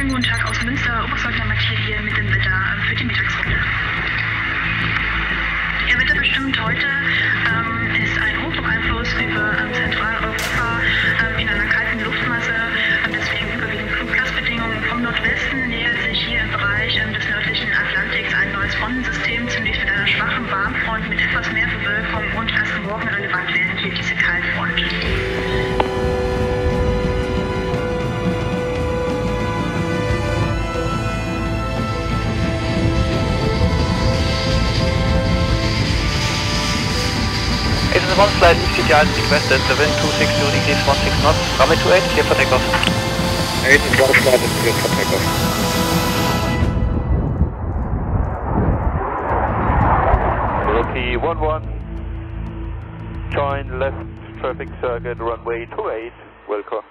schönen guten Tag aus Münster. Oberstleutnant Matthias hier mit dem Wetter ähm, für die Mittagsrunde. Ihr Wetter bestimmt heute ähm, ist ein Hochdruckeinfluss über ähm, Zentraleuropa ähm, in einer kalten Luftmasse, ähm, deswegen überwiegend Fluggastbedingungen. Vom Nordwesten nähert sich hier im Bereich ähm, des nördlichen Atlantiks ein neues Frontensystem, zunächst mit einer schwachen Warmfront mit etwas mehr Bewölkung und erst morgen relevant werden hier diese It is one flight ECT Island requested, the wind 260 degrees 16 knots, runway 28, clear for takeoff. Eight and one flight is clear for takeoff. Rookie 11, join left traffic circuit runway 28, Wilco.